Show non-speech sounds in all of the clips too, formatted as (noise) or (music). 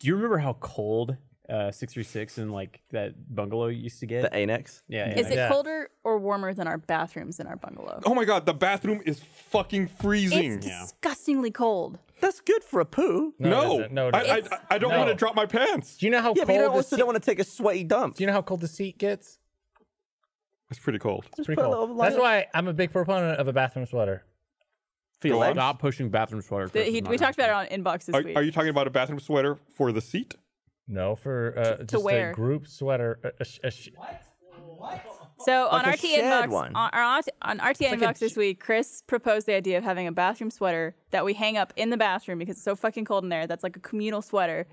Do you remember how cold uh, 636 and like that bungalow used to get? The annex. yeah, yeah. Is it Yeah. colder or warmer than our bathrooms in our bungalow? Oh my god, the bathroom is fucking freezing. It's disgustingly cold. That's good for a poo. No, it no, isn't. no, it I, I, isn't. I don't No. want to drop my pants. Do you know how Yeah, but cold you don't the also seat? don't want to take a sweaty dump. Do you know how cold the seat gets? It's pretty cold. It's pretty put a cold. little That's light- why I'm a big proponent of a bathroom sweater. For your Go legs? Stop pushing bathroom sweater. The- he- we talked about it on inbox this Are, week. are you talking about a bathroom sweater for the seat? No, for uh, just wear. a group sweater. A, a, sh- a sh- So on Like a RT shared inbox, one. on, on, on RT like a inbox this week, Chris proposed the idea of having a bathroom sweater that we hang up in the bathroom because it's so fucking cold in there. That's like a communal sweater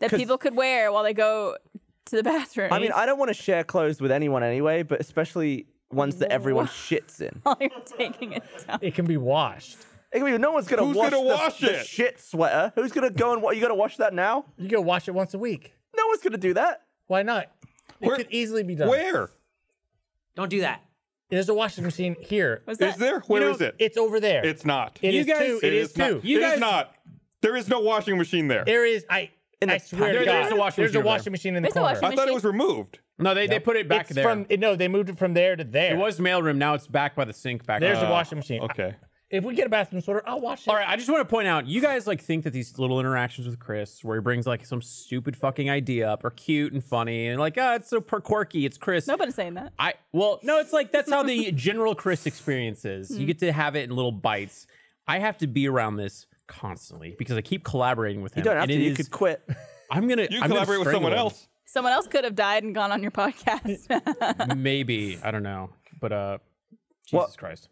that people could wear while they go to the bathroom. I mean, I don't want to share clothes with anyone anyway, but especially ones that everyone shits in. (laughs) while you're taking it down. it can be washed. It can be- no one's gonna Who's wash, gonna the, wash the it? shit sweater. Who's gonna go and what? You gonna wash that now? You gonna wash it once a week. No one's gonna do that. Why not? It Where- could easily be done. Where? Don't do that. There's a washing machine here. Was Is that? there? Where is it? It's over there. It's not. It You is guys- too. It it is, not. too. You It is guys- not. There is no washing machine there. There is. I. In I the swear There- to there's a washing there's machine a over washing machine in the There's a corner. washing I thought it was removed. No, they, they put it back it's there. From, no, they moved it from there to there. it was mailroom. Now it's back by the sink back there. There's there. a washing machine. Okay. If we get a bathroom sweater, I'll wash it. All right, I just want to point out, you guys like think that these little interactions with Chris, where he brings like some stupid fucking idea up, are cute and funny, and like, oh, it's so per- quirky. It's Chris. Nobody's saying that. I well, no, it's like that's how the (laughs) general Chris experience is. Hmm. You get to have it in little bites. I have to be around this constantly because I keep collaborating with him. You don't have and to. You is- could quit. I'm gonna. (laughs) You I'm gonna collaborate with someone him. else. Someone else could have died and gone on your (laughs) podcast. Maybe I don't know, but uh, Jesus Well- Christ.